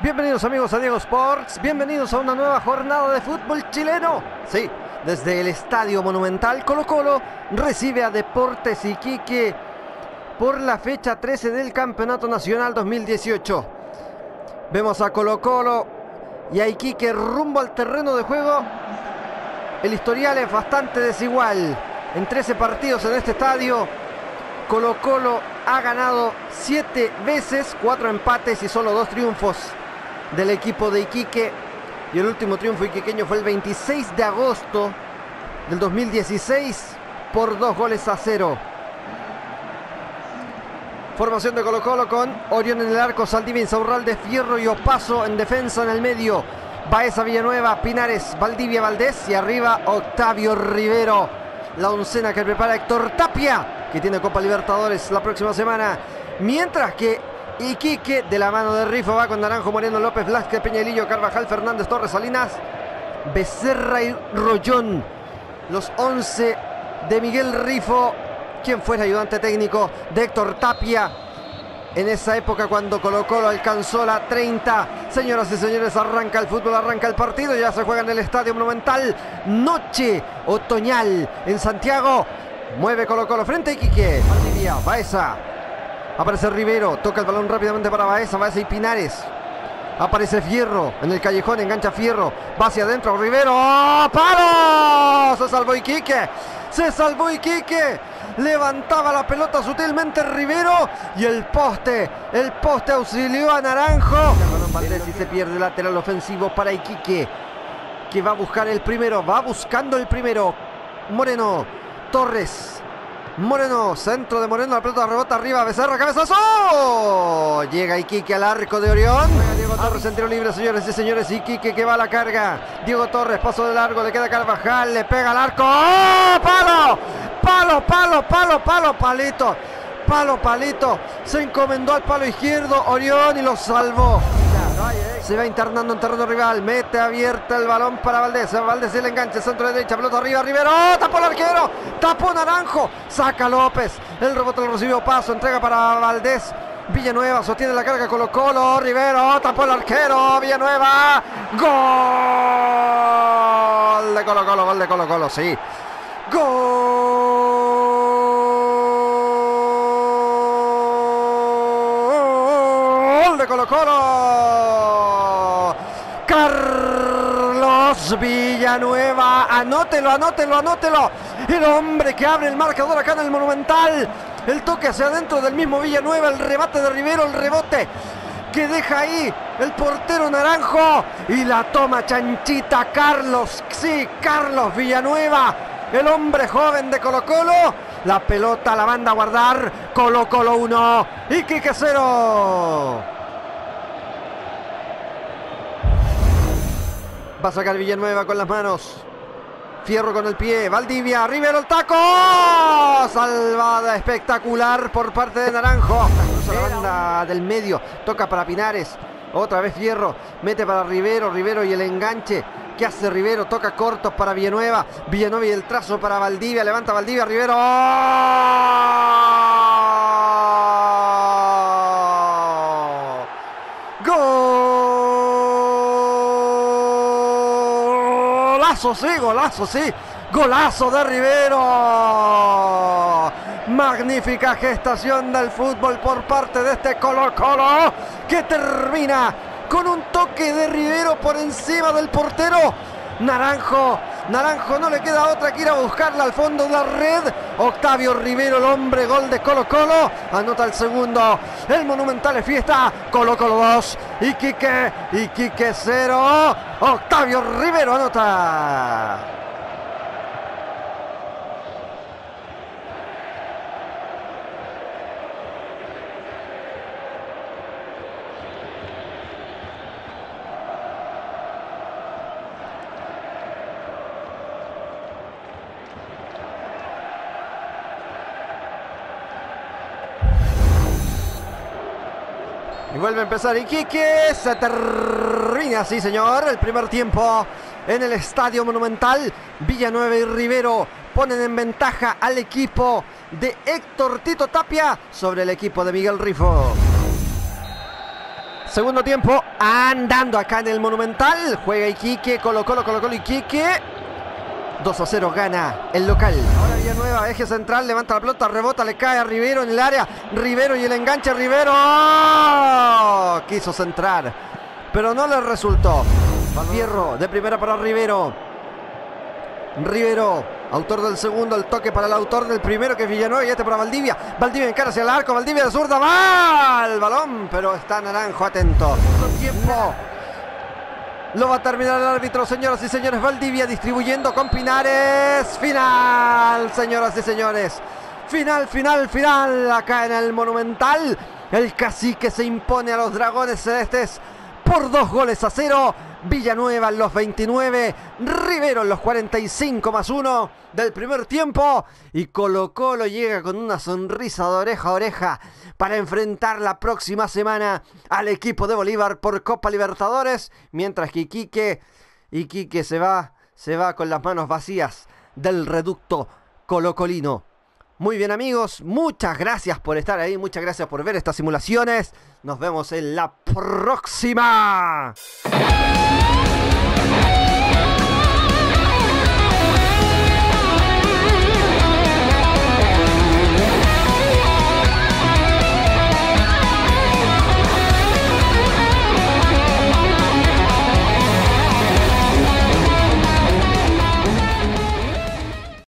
Bienvenidos amigos a Diego Sports, bienvenidos a una nueva jornada de fútbol chileno. Sí, desde el Estadio Monumental Colo Colo recibe a Deportes Iquique por la fecha 13 del Campeonato Nacional 2018. Vemos a Colo Colo y a Iquique rumbo al terreno de juego. El historial es bastante desigual. En 13 partidos en este estadio, Colo Colo ha ganado 7 veces, 4 empates y solo 2 triunfos del equipo de Iquique. Y el último triunfo iquiqueño fue el 26 de agosto del 2016 por dos goles a cero. Formación de Colo Colo con Orión en el arco, Saldivia, de Fierro y Opaso en defensa en el medio. Baeza Villanueva, Pinares, Valdivia Valdés y arriba Octavio Rivero. La oncena que prepara Héctor Tapia, que tiene Copa Libertadores la próxima semana. Mientras que Iquique de la mano de Rifo va con Naranjo Moreno López Vázquez Peñalillo Carvajal Fernández Torres Salinas Becerra y Rollón. Los 11 de Miguel Rifo quien fue el ayudante técnico de Héctor Tapia. En esa época cuando Colo Colo alcanzó la 30 señoras y señores arranca el fútbol arranca el partido ya se juega en el Estadio Monumental. Noche otoñal en Santiago. Mueve Colo Colo frente a Iquique Valdivia Baeza Aparece Rivero, toca el balón rápidamente para Baeza, Baeza y Pinares. Aparece Fierro en el callejón, engancha Fierro, va hacia adentro, Rivero, ¡Oh, ¡palo! Se salvó Iquique, se salvó Iquique, levantaba la pelota sutilmente Rivero y el poste, el poste auxilió a Naranjo. y se pierde el lateral ofensivo para Iquique, que va a buscar el primero, va buscando el primero. Moreno, Torres, Moreno, centro de Moreno, la pelota rebota arriba, Becerra, cabezazo. Llega Iquique al arco de Orión. Diego Torres en tiro libre, señores y señores. Iquique que va a la carga. Diego Torres, paso de largo, le queda Carvajal, le pega al arco. ¡Oh! ¡Palo! ¡Palo, palo, palo, palo, palito! Palo, palito. Se encomendó al palo izquierdo Orión y lo salvó. Se va internando en terreno rival. Mete abierta el balón para Valdés. Valdés el enganche, centro de derecha, pelota arriba, Rivero. Tapó el arquero. Tapó Naranjo. Saca López. El rebote lo recibió Paso. Entrega para Valdés. Villanueva sostiene la carga Colo Colo. Rivero tapó el arquero. Villanueva. Gol de Colo Colo. Gol de Colo Colo. Sí. Gol de Colo Colo. Carlos Villanueva. Anótelo, anótelo, anótelo. El hombre que abre el marcador acá en el Monumental. El toque hacia adentro del mismo Villanueva. El remate de Rivero, el rebote que deja ahí el portero naranjo. Y la toma chanchita Carlos. Sí, Carlos Villanueva. El hombre joven de Colo Colo. La pelota la manda a guardar. Colo Colo 1. Iquique 0. Va a sacar Villanueva con las manos. Fierro con el pie. Valdivia. Rivero el taco. Salvada espectacular por parte de Naranjo. la banda del medio. Toca para Pinares. Otra vez Fierro. Mete para Rivero. Rivero y el enganche. ¿Qué hace Rivero? Toca cortos para Villanueva. Villanueva y el trazo para Valdivia. Levanta Valdivia. Rivero. Golazo, sí, golazo, sí. Golazo de Rivero. Magnífica gestación del fútbol por parte de este Colo Colo que termina con un toque de Rivero por encima del portero. Naranjo, Naranjo no le queda otra que ir a buscarla al fondo de la red. Octavio Rivero, el hombre gol de Colo Colo, anota el segundo. El Monumental es fiesta. Colo Colo 2, Iquique, Iquique 0. Octavio Rivero anota. Vuelve a empezar Iquique. Se termina, sí señor, el primer tiempo en el Estadio Monumental. Villanueva y Rivero ponen en ventaja al equipo de Héctor Tito Tapia sobre el equipo de Miguel Rifo. Segundo tiempo, andando acá en el Monumental. Juega Iquique, Colo Colo, Colo Colo, Iquique. 2 a 0 gana el local. Villanueva, eje central, levanta la pelota, rebota, le cae a Rivero en el área. Rivero y el enganche, Rivero. ¡Oh! Quiso centrar, pero no le resultó. Fierro de primera para Rivero. Rivero, autor del segundo, el toque para el autor del primero que es Villanueva y este para Valdivia. Valdivia encara hacia el arco, Valdivia de zurda, va el balón, pero está Naranjo atento. Tiempo. Lo va a terminar el árbitro, señoras y señores. Valdivia distribuyendo con Pinares. Final, señoras y señores. Final, final, final. Acá en el Monumental. El cacique se impone a los dragones celestes por dos goles a cero. Villanueva en los 29, Rivero en los 45 más uno del primer tiempo y Colo Colo llega con una sonrisa de oreja a oreja para enfrentar la próxima semana al equipo de Bolívar por Copa Libertadores, mientras que Iquique, Iquique se va, se va con las manos vacías del reducto colocolino. Muy bien amigos, muchas gracias por estar ahí, muchas gracias por ver estas simulaciones. Nos vemos en la próxima.